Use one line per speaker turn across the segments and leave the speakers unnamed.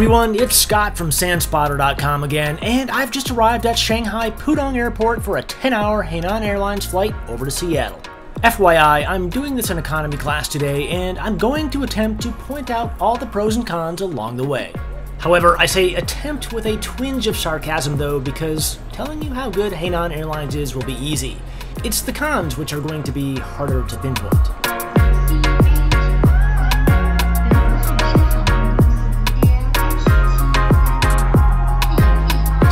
Everyone, it's Scott from SANspotter.com again, and I've just arrived at Shanghai Pudong Airport for a 10 hour Hainan Airlines flight over to Seattle. FYI, I'm doing this in economy class today, and I'm going to attempt to point out all the pros and cons along the way. However, I say attempt with a twinge of sarcasm though, because telling you how good Hainan Airlines is will be easy. It's the cons which are going to be harder to pinpoint.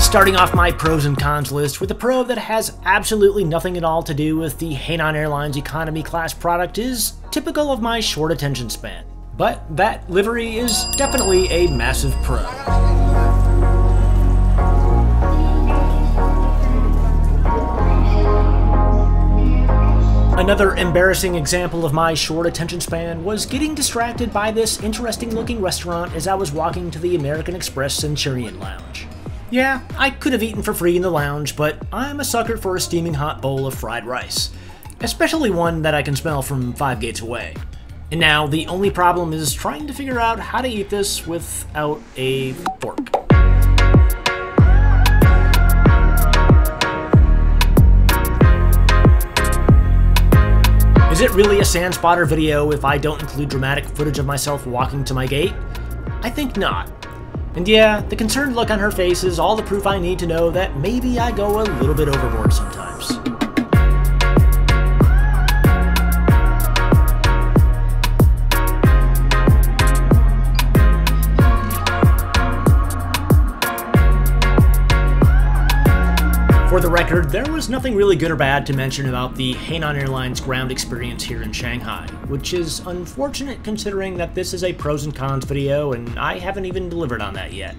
Starting off my pros and cons list with a pro that has absolutely nothing at all to do with the Hainan Airlines economy class product is typical of my short attention span. But that livery is definitely a massive pro. Another embarrassing example of my short attention span was getting distracted by this interesting looking restaurant as I was walking to the American Express Centurion Lounge. Yeah, I could have eaten for free in the lounge, but I'm a sucker for a steaming hot bowl of fried rice. Especially one that I can smell from five gates away. And now, the only problem is trying to figure out how to eat this without a fork. Is it really a SANspotter video if I don't include dramatic footage of myself walking to my gate? I think not. And yeah, the concerned look on her face is all the proof I need to know that maybe I go a little bit overboard sometimes. The record, there was nothing really good or bad to mention about the Hainan Airlines ground experience here in Shanghai, which is unfortunate considering that this is a pros and cons video and I haven't even delivered on that yet.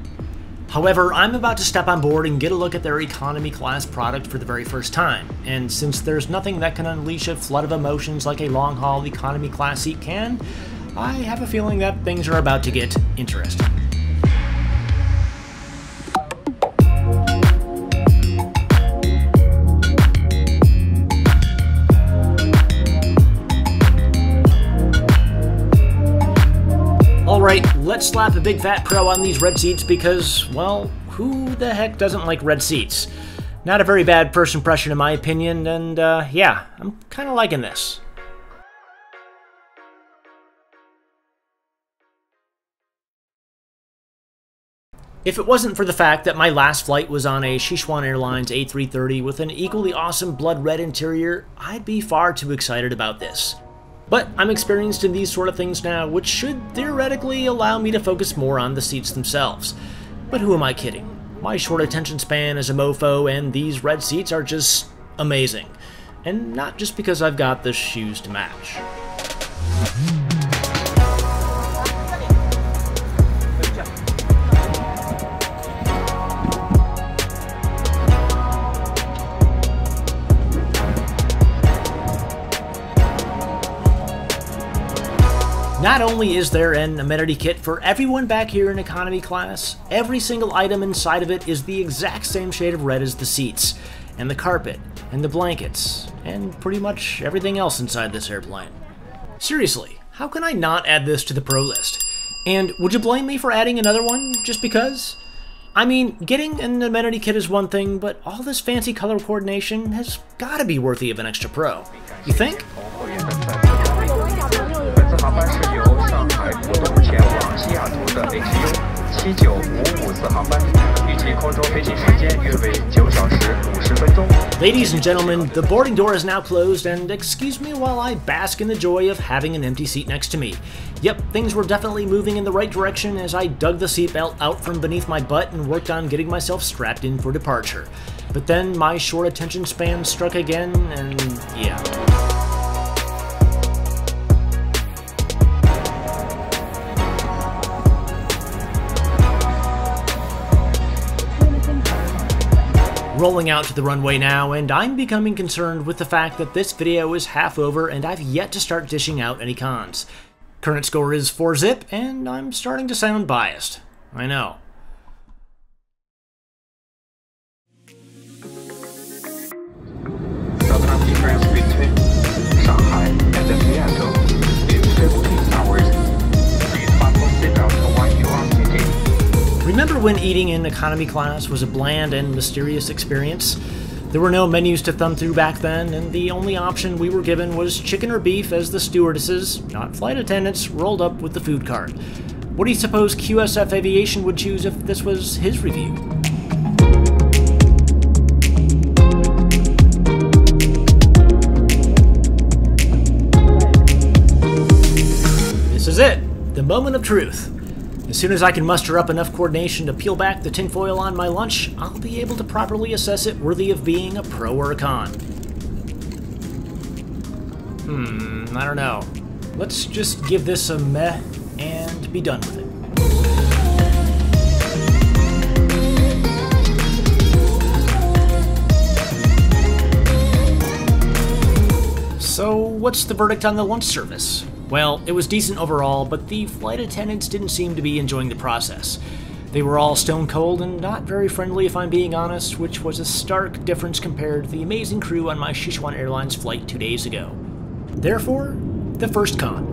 However, I'm about to step on board and get a look at their economy class product for the very first time, and since there's nothing that can unleash a flood of emotions like a long haul economy class seat can, I have a feeling that things are about to get interesting. Let's slap a big fat pro on these red seats because, well, who the heck doesn't like red seats? Not a very bad first impression in my opinion, and uh, yeah, I'm kind of liking this. If it wasn't for the fact that my last flight was on a Sichuan Airlines A330 with an equally awesome blood red interior, I'd be far too excited about this. But I'm experienced in these sort of things now, which should theoretically allow me to focus more on the seats themselves. But who am I kidding? My short attention span is a mofo, and these red seats are just amazing. And not just because I've got the shoes to match. Not only is there an amenity kit for everyone back here in economy class, every single item inside of it is the exact same shade of red as the seats, and the carpet, and the blankets, and pretty much everything else inside this airplane. Seriously, how can I not add this to the pro list? And would you blame me for adding another one just because? I mean, getting an amenity kit is one thing, but all this fancy color coordination has gotta be worthy of an extra pro. You think? 七九五五次航班，预计空中飞行时间约为九小时五十分钟。Ladies and gentlemen, the boarding door is now closed, and excuse me while I bask in the joy of having an empty seat next to me. Yep, things were definitely moving in the right direction as I dug the seatbelt out from beneath my butt and worked on getting myself strapped in for departure. But then my short attention span struck again, and yeah. Rolling out to the runway now, and I'm becoming concerned with the fact that this video is half over and I've yet to start dishing out any cons. Current score is 4-zip, and I'm starting to sound biased. I know. When eating in economy class was a bland and mysterious experience? There were no menus to thumb through back then, and the only option we were given was chicken or beef as the stewardesses, not flight attendants, rolled up with the food cart. What do you suppose QFS Aviation would choose if this was his review? This is it, the moment of truth. As soon as I can muster up enough coordination to peel back the tinfoil on my lunch, I'll be able to properly assess it worthy of being a pro or a con. Hmm, I don't know. Let's just give this a meh and be done with it. So, what's the verdict on the lunch service? Well, it was decent overall, but the flight attendants didn't seem to be enjoying the process. They were all stone cold and not very friendly, if I'm being honest, which was a stark difference compared to the amazing crew on my Sichuan Airlines flight two days ago. Therefore, the first con.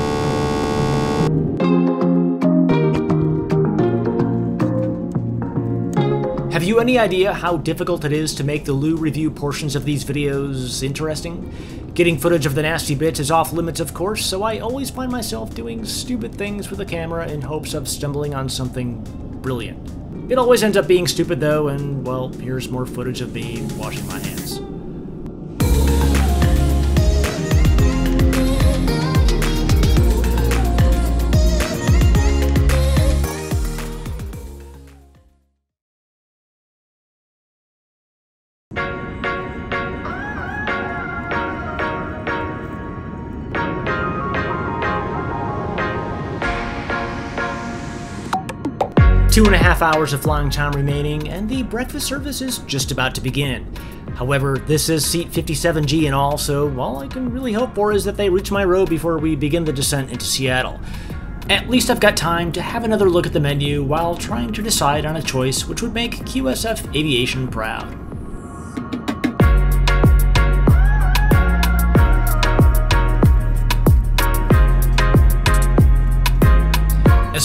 Have you any idea how difficult it is to make the loo review portions of these videos interesting? Getting footage of the nasty bits is off limits, of course, so I always find myself doing stupid things with a camera in hopes of stumbling on something brilliant. It always ends up being stupid, though, and, well, here's more footage of me washing my hands. Two and a half hours of flying time remaining, and the breakfast service is just about to begin. However, this is seat 57G and all, so all I can really hope for is that they reach my row before we begin the descent into Seattle. At least I've got time to have another look at the menu while trying to decide on a choice which would make QFS Aviation proud.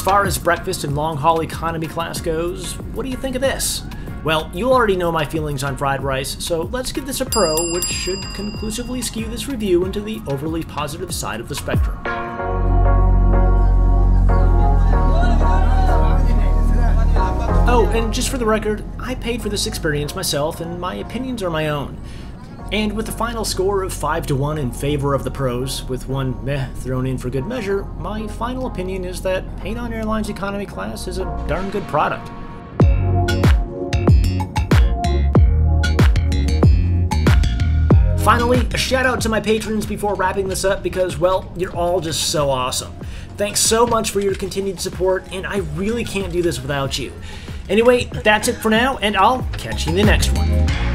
As far as breakfast and long haul economy class goes, what do you think of this? Well, you already know my feelings on fried rice, so let's give this a pro, which should conclusively skew this review into the overly positive side of the spectrum. Oh, and just for the record, I paid for this experience myself, and my opinions are my own. And with a final score of 5 to 1 in favor of the pros, with one meh thrown in for good measure, my final opinion is that Hainan Airlines Economy Class is a darn good product. Finally, a shout out to my patrons before wrapping this up because, well, you're all just so awesome. Thanks so much for your continued support, and I really can't do this without you. Anyway, that's it for now, and I'll catch you in the next one.